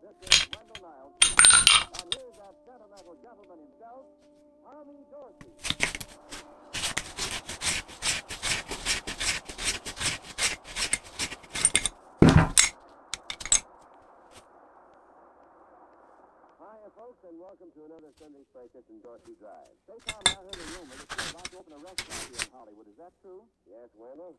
This is Niles. And. Hiya, folks, and welcome to another Sunday's Breakfast in Dorsey Drive. Say, Tom, I heard a rumor that you're about to open a restaurant here in Hollywood. Is that true? Yes, Wendell.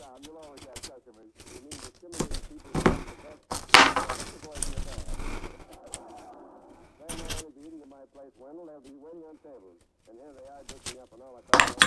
Tom. You'll always have customers. You need discriminating people who want the best. In the band. They may only eating at my place, Wendell. They'll be waiting on tables. And here they are dishing up and all I thought they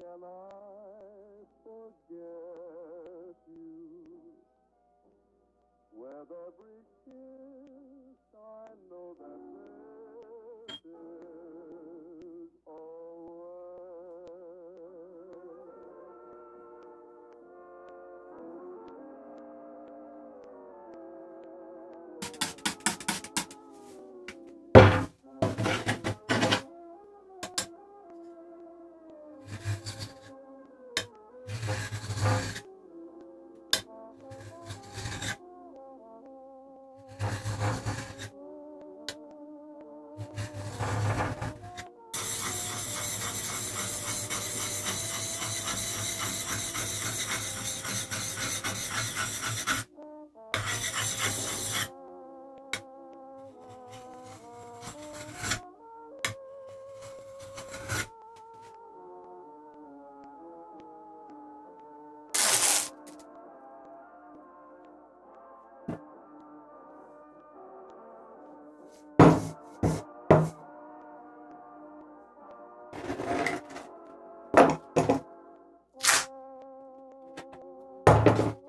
How With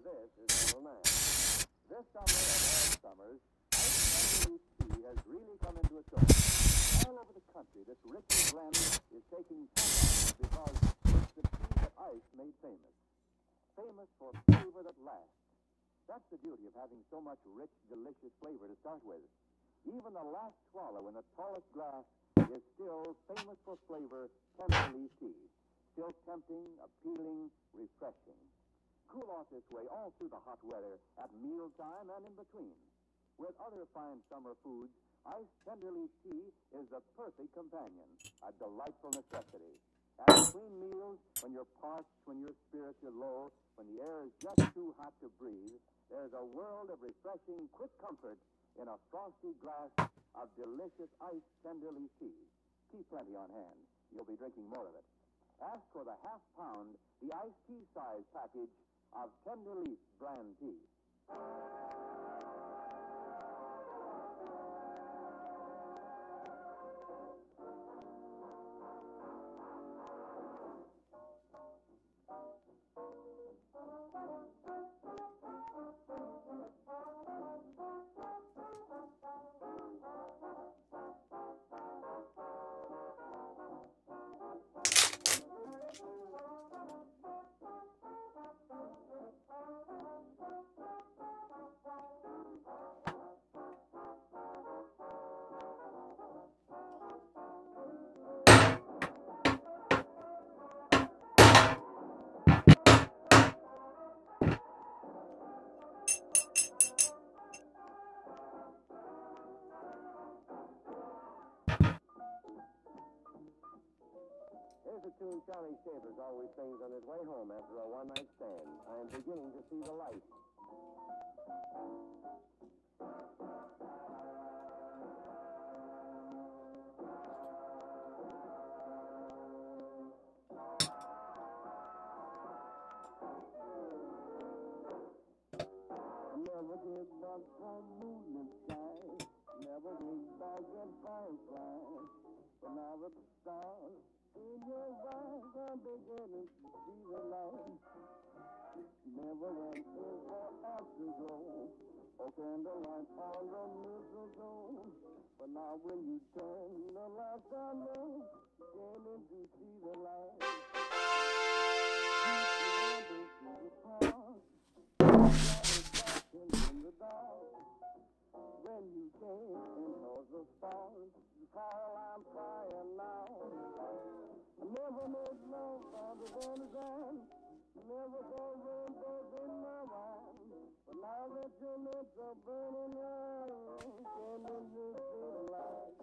and this is Little Man. This summer of all summers, ice tea has really come into its own. All over the country, this rich blend is taking time because it's the tea that ice made famous. Famous for flavor that lasts. That's the beauty of having so much rich, delicious flavor to start with. Even the last swallow in the tallest glass is still famous for flavor, Tender Leaf Tea. Still tempting, appealing, refreshing. Cool off this way all through the hot weather, at mealtime and in between. With other fine summer foods, iced tender leaf tea is the perfect companion, a delightful necessity. And between meals, when you're parched, when your spirits are low, when the air is just too hot to breathe, there's a world of refreshing, quick comfort in a frosty glass of delicious iced tenderleaf tea. Keep plenty on hand. You'll be drinking more of it. Ask for the half pound, the iced tea size package of tenderleaf brand tea. A Charlie Shavers always sings on his way home after a one-night stand. I am beginning to see the light. Never give up on moon and sky. Never give back at fireflies. But now the stars Never went over go. Oh, candlelight the. But now when you turn the lights down low, beginning to see the light. When you came and the stars, fall I'm crying now. Never made love by the Amazon. I never thought rainbows in my wine. But now that your lips are burning mine, can you feel alive?